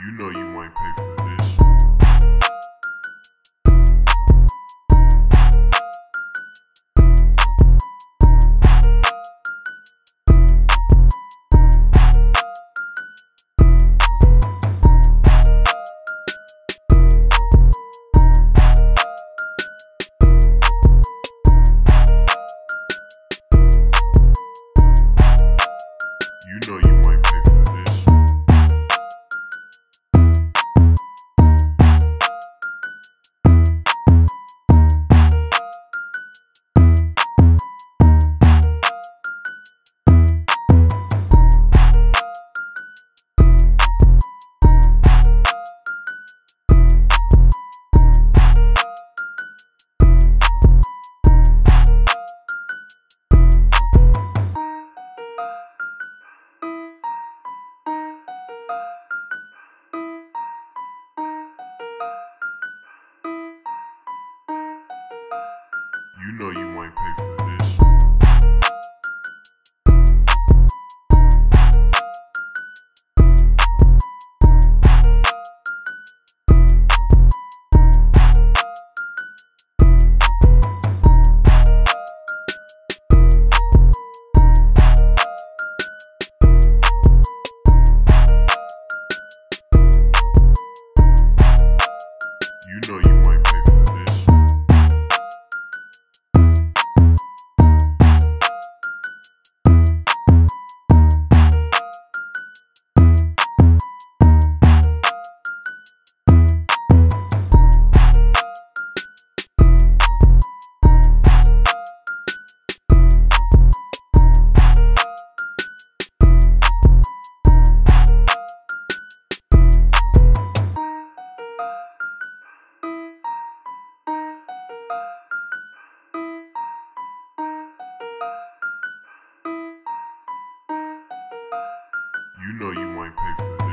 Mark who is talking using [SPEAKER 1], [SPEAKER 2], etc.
[SPEAKER 1] You know you ain't pay for this. You know you You know you ain't pay for this. You know you You know you ain't pay for